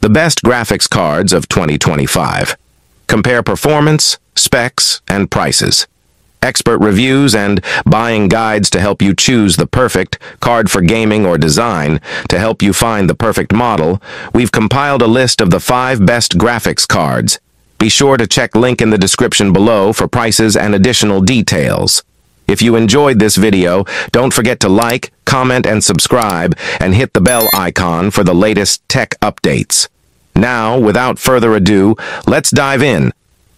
The best graphics cards of 2025. Compare performance, specs, and prices. Expert reviews and buying guides to help you choose the perfect card for gaming or design. To help you find the perfect model, we've compiled a list of the five best graphics cards. Be sure to check link in the description below for prices and additional details. If you enjoyed this video, don't forget to like, comment, and subscribe, and hit the bell icon for the latest tech updates. Now, without further ado, let's dive in.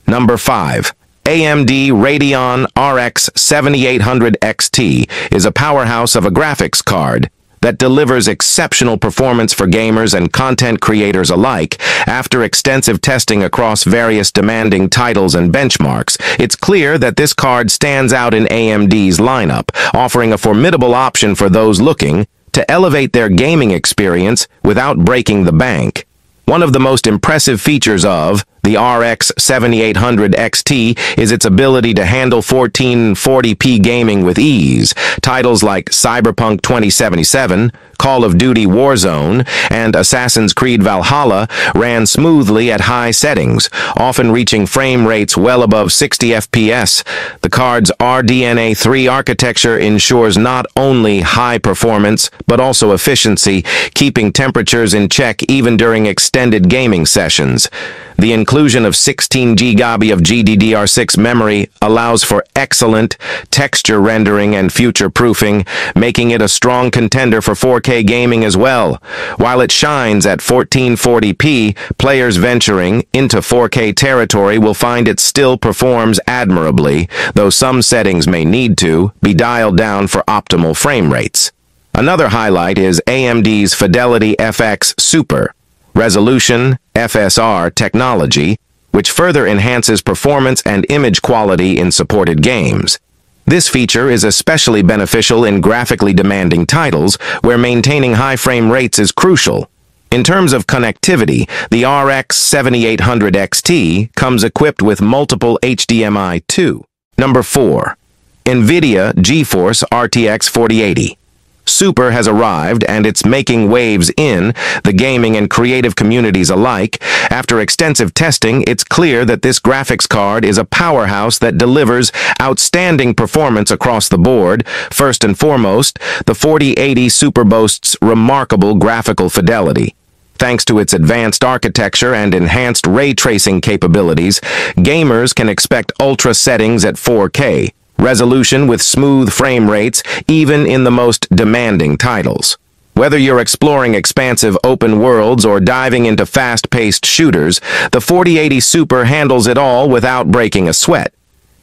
Number 5. AMD Radeon RX 7800 XT is a powerhouse of a graphics card that delivers exceptional performance for gamers and content creators alike. After extensive testing across various demanding titles and benchmarks, it's clear that this card stands out in AMD's lineup, offering a formidable option for those looking to elevate their gaming experience without breaking the bank. One of the most impressive features of the RX 7800 XT is its ability to handle 1440p gaming with ease. Titles like Cyberpunk 2077, Call of Duty Warzone, and Assassin's Creed Valhalla ran smoothly at high settings, often reaching frame rates well above 60 FPS. The card's RDNA 3 architecture ensures not only high performance, but also efficiency, keeping temperatures in check even during extended gaming sessions. The inclusion of 16 GB of GDDR6 memory allows for excellent texture rendering and future-proofing, making it a strong contender for 4K gaming as well. While it shines at 1440p, players venturing into 4K territory will find it still performs admirably, though some settings may need to be dialed down for optimal frame rates. Another highlight is AMD's Fidelity FX Super, resolution, FSR technology, which further enhances performance and image quality in supported games. This feature is especially beneficial in graphically demanding titles, where maintaining high frame rates is crucial. In terms of connectivity, the RX 7800 XT comes equipped with multiple HDMI 2. Number 4. NVIDIA GeForce RTX 4080. Super has arrived and it's making waves in the gaming and creative communities alike. After extensive testing, it's clear that this graphics card is a powerhouse that delivers outstanding performance across the board. First and foremost, the 4080 Super boasts remarkable graphical fidelity. Thanks to its advanced architecture and enhanced ray tracing capabilities, gamers can expect ultra settings at 4K, resolution with smooth frame rates, even in the most demanding titles. Whether you're exploring expansive open worlds or diving into fast-paced shooters, the 4080 Super handles it all without breaking a sweat.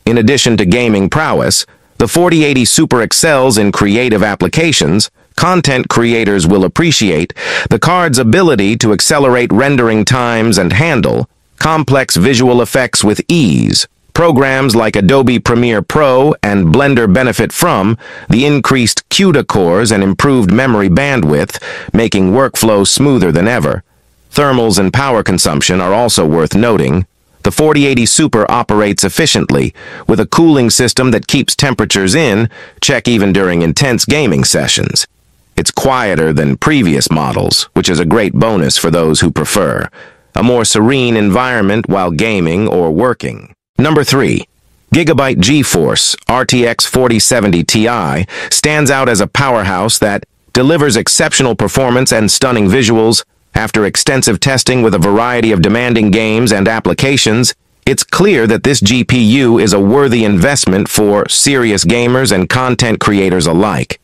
In addition to gaming prowess, the 4080 Super excels in creative applications, content creators will appreciate the card's ability to accelerate rendering times and handle complex visual effects with ease. Programs like Adobe Premiere Pro and Blender benefit from the increased CUDA cores and improved memory bandwidth, making workflow smoother than ever. Thermals and power consumption are also worth noting. The 4080 Super operates efficiently, with a cooling system that keeps temperatures in, check even during intense gaming sessions. It's quieter than previous models, which is a great bonus for those who prefer a more serene environment while gaming or working. Number 3. Gigabyte GeForce RTX 4070 Ti stands out as a powerhouse that delivers exceptional performance and stunning visuals. After extensive testing with a variety of demanding games and applications, it's clear that this GPU is a worthy investment for serious gamers and content creators alike.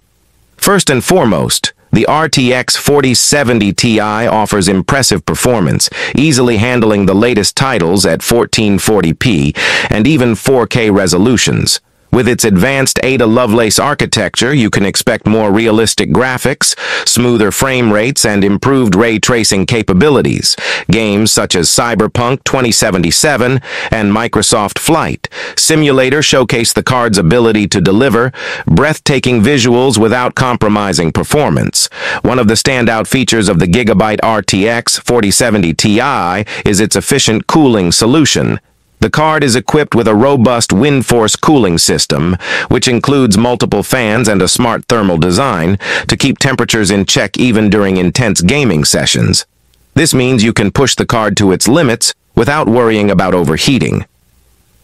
First and foremost, the RTX 4070 Ti offers impressive performance, easily handling the latest titles at 1440p and even 4K resolutions. With its advanced Ada Lovelace architecture, you can expect more realistic graphics, smoother frame rates, and improved ray tracing capabilities. Games such as Cyberpunk 2077 and Microsoft Flight Simulator showcase the card's ability to deliver breathtaking visuals without compromising performance. One of the standout features of the Gigabyte RTX 4070 Ti is its efficient cooling solution. The card is equipped with a robust WindForce cooling system, which includes multiple fans and a smart thermal design to keep temperatures in check even during intense gaming sessions. This means you can push the card to its limits without worrying about overheating.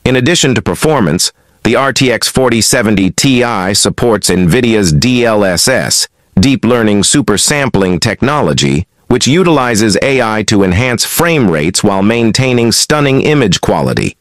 In addition to performance, the RTX 4070 Ti supports NVIDIA's DLSS, Deep Learning Super Sampling technology, which utilizes AI to enhance frame rates while maintaining stunning image quality.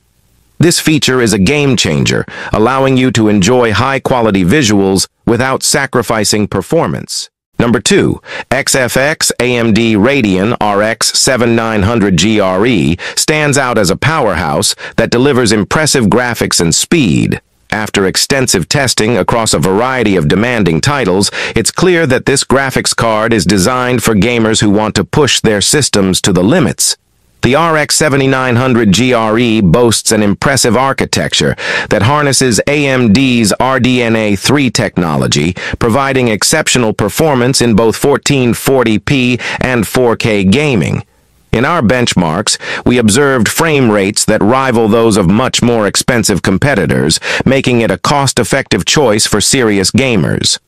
This feature is a game changer, allowing you to enjoy high-quality visuals without sacrificing performance. Number 2. XFX AMD Radeon RX 7900 GRE stands out as a powerhouse that delivers impressive graphics and speed. After extensive testing across a variety of demanding titles, it's clear that this graphics card is designed for gamers who want to push their systems to the limits. The RX 7900 GRE boasts an impressive architecture that harnesses AMD's RDNA 3 technology, providing exceptional performance in both 1440p and 4K gaming. In our benchmarks, we observed frame rates that rival those of much more expensive competitors, making it a cost-effective choice for serious gamers.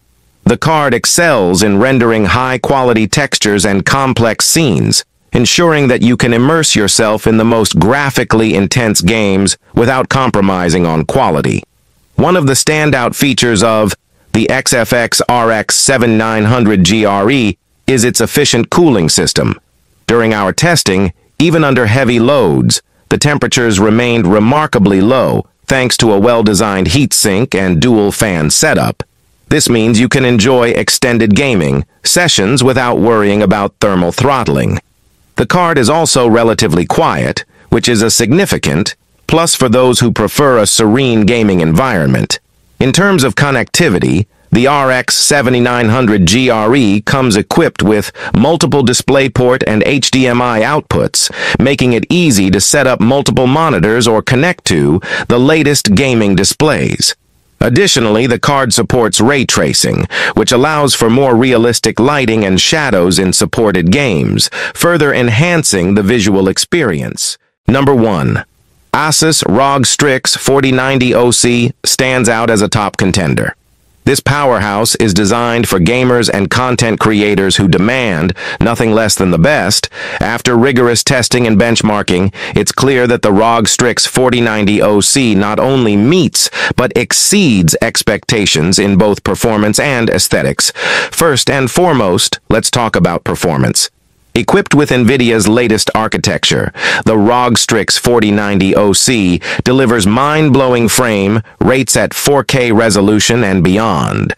The card excels in rendering high-quality textures and complex scenes, ensuring that you can immerse yourself in the most graphically intense games without compromising on quality. One of the standout features of the XFX RX 7900 GRE is its efficient cooling system. During our testing, even under heavy loads, the temperatures remained remarkably low thanks to a well-designed heatsink and dual fan setup. This means you can enjoy extended gaming sessions without worrying about thermal throttling. The card is also relatively quiet, which is a significant plus for those who prefer a serene gaming environment. In terms of connectivity, the RX 7900 GRE comes equipped with multiple DisplayPort and HDMI outputs, making it easy to set up multiple monitors or connect to the latest gaming displays. Additionally, the card supports ray tracing, which allows for more realistic lighting and shadows in supported games, further enhancing the visual experience. Number 1. Asus ROG Strix 4090 OC stands out as a top contender. This powerhouse is designed for gamers and content creators who demand nothing less than the best. After rigorous testing and benchmarking, it's clear that the ROG Strix 4090 OC not only meets, but exceeds expectations in both performance and aesthetics. First and foremost, let's talk about performance. Equipped with NVIDIA's latest architecture, the ROG Strix 4090 OC delivers mind-blowing frame, rates at 4K resolution and beyond.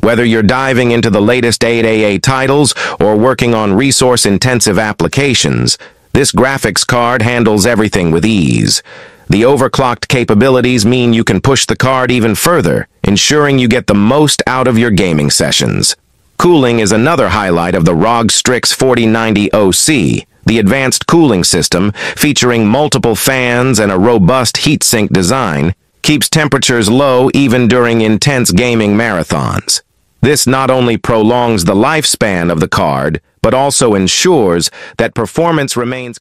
Whether you're diving into the latest AAA titles or working on resource-intensive applications, this graphics card handles everything with ease. The overclocked capabilities mean you can push the card even further, ensuring you get the most out of your gaming sessions. Cooling is another highlight of the ROG Strix 4090 OC, the advanced cooling system, featuring multiple fans and a robust heatsink design, keeps temperatures low even during intense gaming marathons. This not only prolongs the lifespan of the card, but also ensures that performance remains